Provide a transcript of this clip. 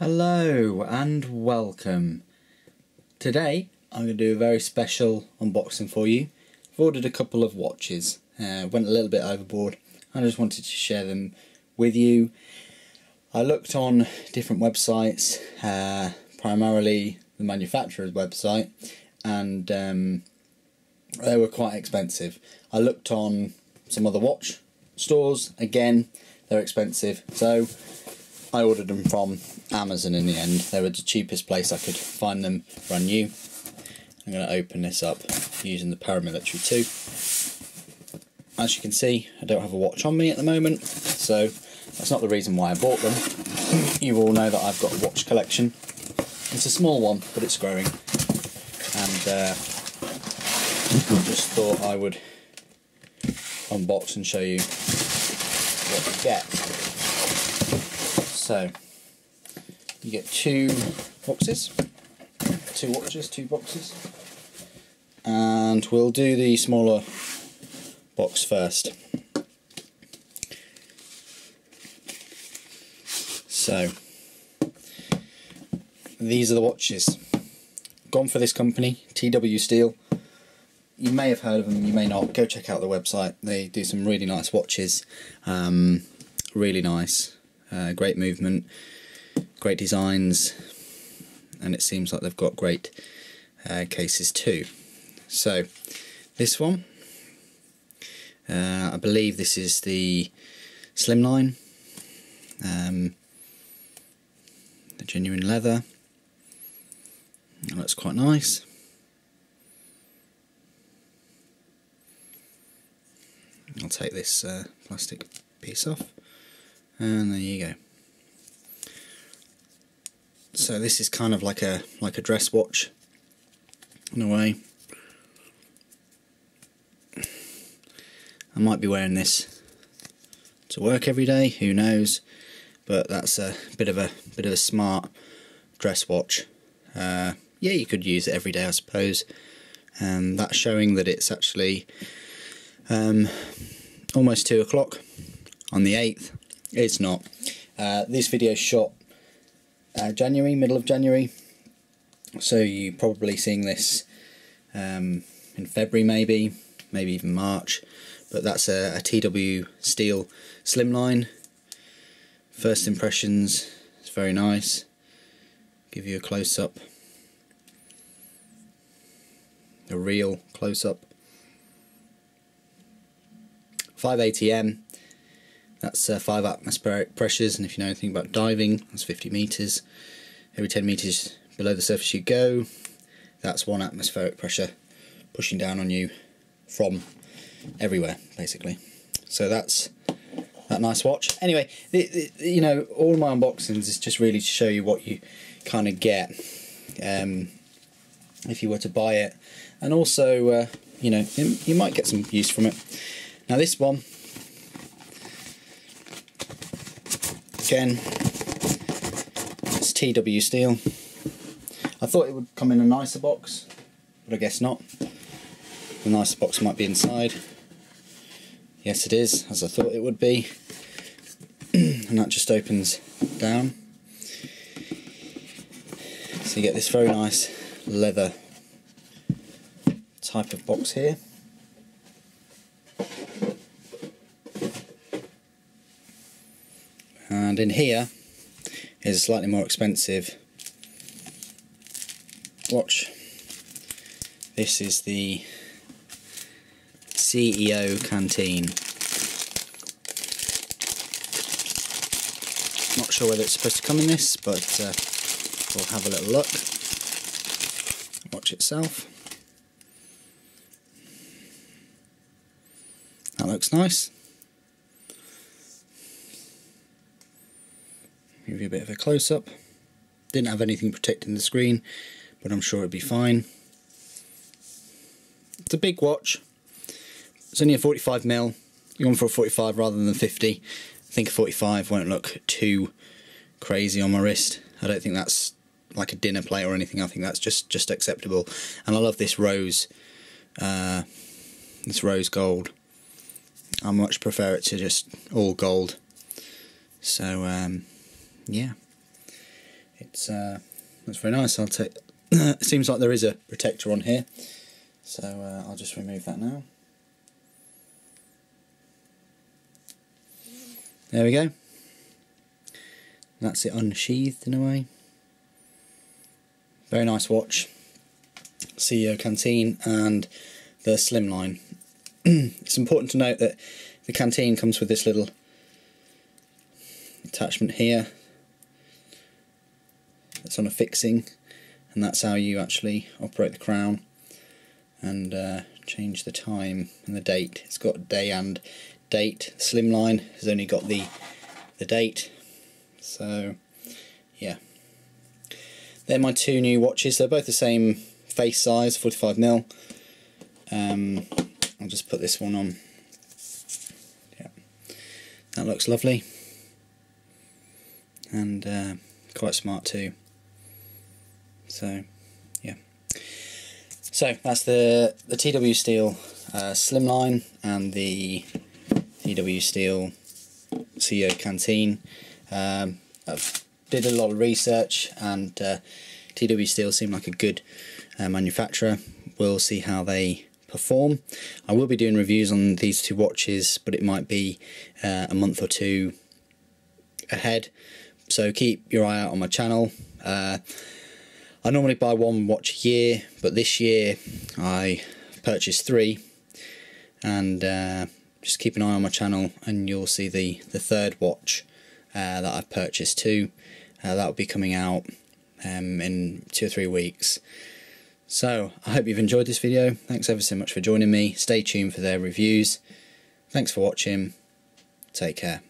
Hello and welcome. Today I'm going to do a very special unboxing for you. I've ordered a couple of watches, uh, went a little bit overboard I just wanted to share them with you. I looked on different websites, uh, primarily the manufacturer's website, and um, they were quite expensive. I looked on some other watch stores, again, they're expensive, so I ordered them from Amazon in the end. They were the cheapest place I could find them brand new. I'm going to open this up using the Paramilitary 2. As you can see, I don't have a watch on me at the moment, so that's not the reason why I bought them. You all know that I've got a watch collection. It's a small one, but it's growing. And uh, just thought I would unbox and show you what you get. So, you get two boxes, two watches, two boxes, and we'll do the smaller box first. So, these are the watches. Gone for this company, TW Steel. You may have heard of them, you may not. Go check out the website. They do some really nice watches. Um, really nice. Uh, great movement, great designs, and it seems like they've got great uh, cases too. So, this one, uh, I believe this is the Slimline, um, the genuine leather. That looks quite nice. I'll take this uh, plastic piece off and there you go. So this is kind of like a like a dress watch in a way. I might be wearing this to work every day, who knows? But that's a bit of a bit of a smart dress watch. Uh, yeah, you could use it every day, I suppose. And that's showing that it's actually um, almost two o'clock on the eighth it's not. Uh, this video shot uh, January, middle of January, so you're probably seeing this um, in February maybe, maybe even March, but that's a, a TW Steel Slimline. First impressions, it's very nice. Give you a close-up, a real close-up. 580M that's uh, 5 atmospheric pressures, and if you know anything about diving, that's 50 metres. Every 10 metres below the surface you go, that's 1 atmospheric pressure pushing down on you from everywhere, basically. So that's that nice watch. Anyway, the, the, you know, all my unboxings is just really to show you what you kind of get um, if you were to buy it, and also, uh, you know, you might get some use from it. Now this one again. It's TW steel. I thought it would come in a nicer box but I guess not. The nicer box might be inside. Yes it is as I thought it would be. And that just opens down. So you get this very nice leather type of box here and in here is a slightly more expensive watch. This is the CEO canteen. Not sure whether it's supposed to come in this but uh, we'll have a little look. Watch itself. That looks nice Give you a bit of a close-up. Didn't have anything protecting the screen, but I'm sure it'd be fine. It's a big watch. It's only a 45 mil. You're going for a 45 rather than 50. I think a 45 won't look too crazy on my wrist. I don't think that's like a dinner plate or anything. I think that's just just acceptable. And I love this rose, uh, this rose gold. I much prefer it to just all gold. So um, yeah, it's uh, that's very nice. I'll take. it seems like there is a protector on here, so uh, I'll just remove that now. There we go. That's it unsheathed in a way. Very nice watch. CEO Canteen and the Slimline. it's important to note that the canteen comes with this little attachment here. It's on a fixing and that's how you actually operate the crown and uh, change the time and the date. It's got day and date. Slimline has only got the the date. So yeah. They're my two new watches. They're both the same face size, 45mm. Um, I'll just put this one on. Yeah, that looks lovely and uh, quite smart too. So, yeah. So that's the the TW Steel uh, Slimline and the TW Steel CEO Canteen. Um, I did a lot of research and uh, TW Steel seemed like a good uh, manufacturer. We'll see how they perform. I will be doing reviews on these two watches, but it might be uh, a month or two ahead. So keep your eye out on my channel. Uh, I normally buy one watch a year, but this year I purchased three, and uh, just keep an eye on my channel, and you'll see the the third watch uh, that I've purchased too. Uh, that will be coming out um, in two or three weeks. So, I hope you've enjoyed this video. Thanks ever so much for joining me. Stay tuned for their reviews. Thanks for watching. Take care.